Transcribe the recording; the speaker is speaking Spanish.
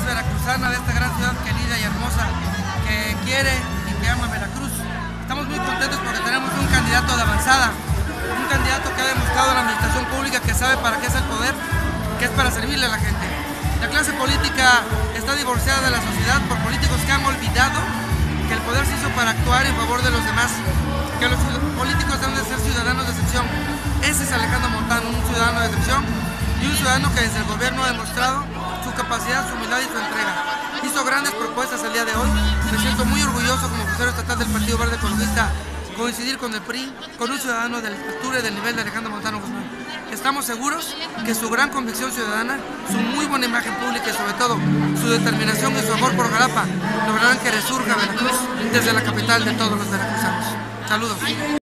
Veracruzana, de esta gran ciudad querida y hermosa que quiere y que ama Veracruz. Estamos muy contentos porque tenemos un candidato de avanzada, un candidato que ha demostrado en la administración pública que sabe para qué es el poder, que es para servirle a la gente. La clase política está divorciada de la sociedad por políticos que han olvidado que el poder se hizo para actuar en favor de los demás, que los políticos deben de ser ciudadanos de excepción. Ese es Alejandro Montano, un ciudadano de excepción y un ciudadano que desde el gobierno ha demostrado su capacidad, su humildad y su entrega. Hizo grandes propuestas el día de hoy. Me siento muy orgulloso como vocero estatal del Partido Verde Ecologista coincidir con el PRI, con un ciudadano de la estatura y del nivel de Alejandro Montano Guzmán. Estamos seguros que su gran convicción ciudadana, su muy buena imagen pública y sobre todo su determinación y su amor por Jalapa lograrán que resurja Veracruz desde la capital de todos los veracruzanos. Saludos.